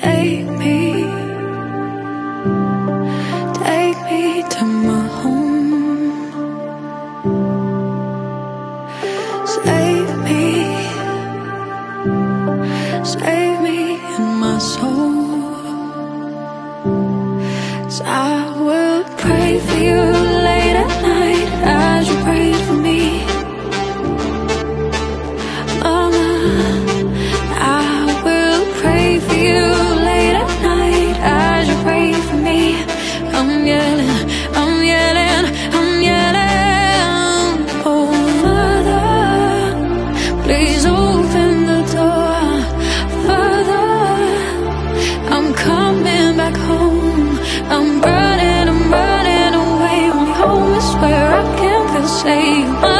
Take me, take me to my home. Save me, save me in my soul. I will pray for you say